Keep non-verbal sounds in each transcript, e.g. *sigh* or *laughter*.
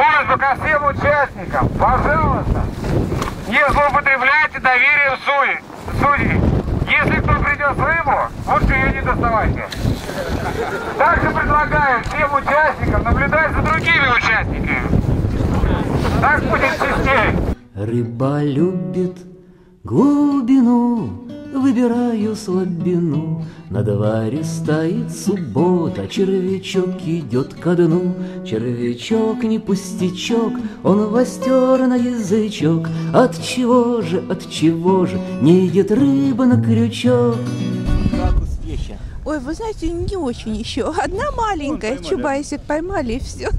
Просьба ко всем участникам, пожалуйста, не злоупотребляйте доверием судей. Если кто принес рыбу, лучше ее не доставайте. Также предлагаю всем участникам наблюдать за другими участниками. Так будет честнее. Рыба любит глубину, Выбираю слабину. На дворе стоит суббота, Червячок идет ко дну. Червячок не пустячок, Он востер на язычок. От чего же, от чего же Не идет рыба на крючок? Ой, вы знаете, не очень еще. Одна маленькая, чубайсик поймали и все.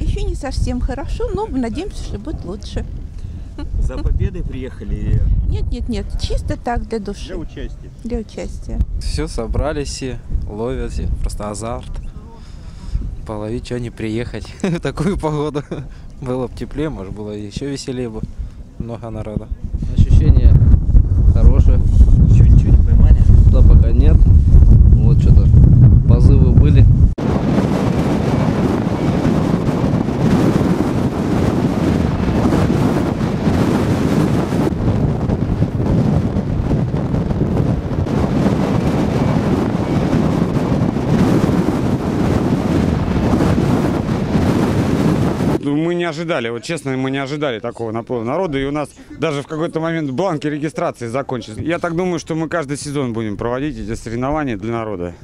Еще не совсем хорошо, но надеемся, что будет лучше. За победой приехали? Нет, нет, нет, чисто так для души. Для участия. Для участия. Все собрались все, ловят просто азарт. Половить, что не приехать *laughs* в такую погоду. *laughs* Было бы теплее, может было еще веселее бы. Много народа. Ощущение хорошее. Еще ничего не поймали? Да пока нет. Вот что-то позывы были. Ну, Мы не ожидали, вот честно, мы не ожидали такого наплыва народа, и у нас даже в какой-то момент бланки регистрации закончились. Я так думаю, что мы каждый сезон будем проводить эти соревнования для народа.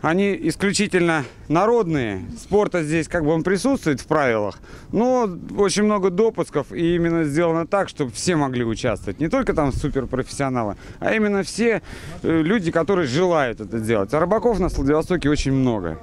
Они исключительно народные, спорта здесь как бы он присутствует в правилах, но очень много допусков, и именно сделано так, чтобы все могли участвовать. Не только там суперпрофессионалы, а именно все э, люди, которые желают это делать. А рыбаков на Владивостоке очень много.